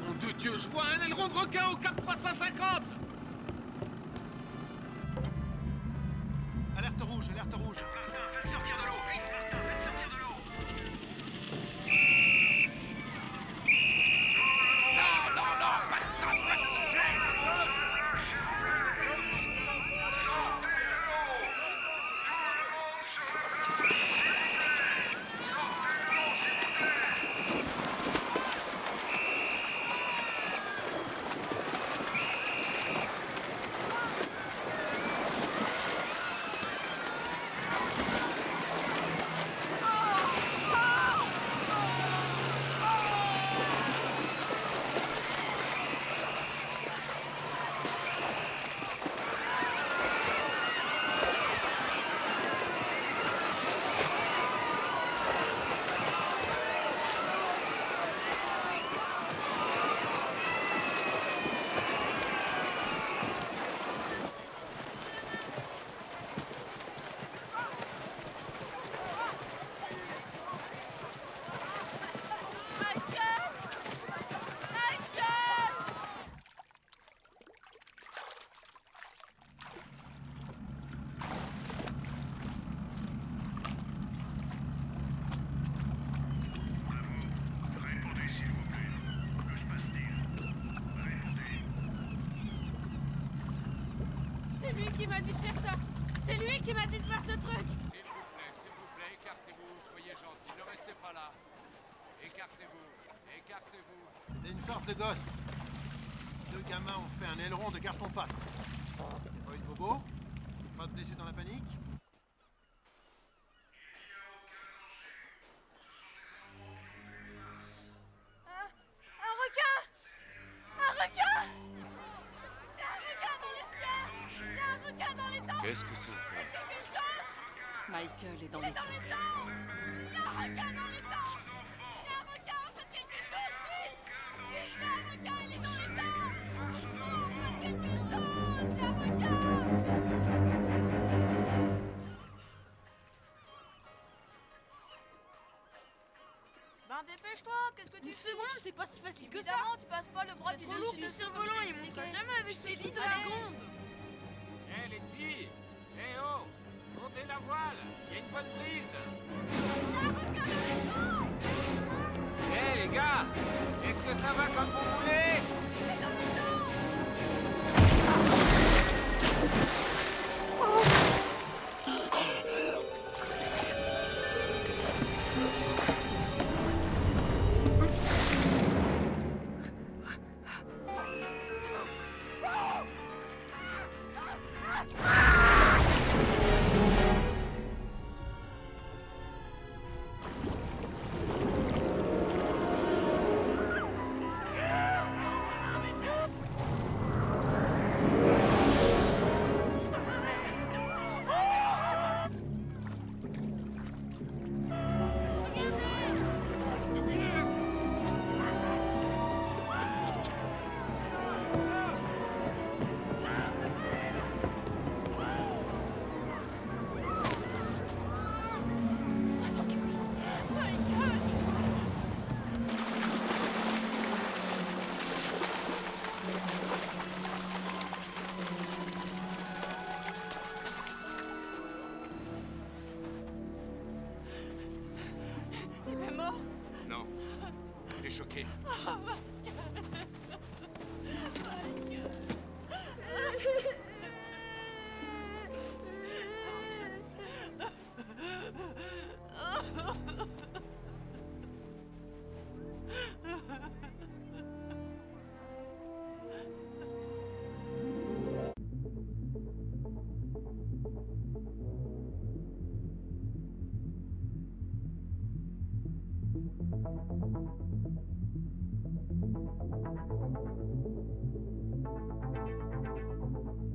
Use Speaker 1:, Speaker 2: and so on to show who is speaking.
Speaker 1: Mon Dieu, je vois un aileron de requin au cap 350
Speaker 2: qui m'a dit de faire ça C'est lui qui m'a dit de faire ce truc
Speaker 1: S'il vous plaît, s'il vous plaît, écartez-vous, soyez gentils, ne restez pas là. Écartez-vous, écartez-vous.
Speaker 3: C'était une farce de gosse. Deux gamins ont fait un aileron de carton-pâte. Pas eu de bobo? Pas de blessés dans la panique?
Speaker 1: Qu'est-ce que c'est encore
Speaker 2: Faites quelque chose?
Speaker 4: Michael est dans
Speaker 2: Il est
Speaker 4: les
Speaker 2: dans
Speaker 4: temps.
Speaker 2: les temps. Il y a un requin dans les temps. Il y a un requin Faites quelque chose Vite. Vite Il y a un requin Il est dans les temps. Faites quelque chose Il y a un requin.
Speaker 5: Ben dépêche-toi, qu'est-ce que tu
Speaker 2: Une seconde, c'est pas si facile que ça.
Speaker 5: Évidemment, tu passes pas le bras
Speaker 2: C'est
Speaker 5: du
Speaker 2: trop lourd
Speaker 5: dessus.
Speaker 2: de survolant, il montera jamais avec ses lits de seconde
Speaker 1: Hé oh Montez la voile Il y a une bonne prise. Hé les gars Est-ce que ça va comme vous voulez?
Speaker 2: Il very shocking.
Speaker 1: Oh my God. Oh my God. Thank you.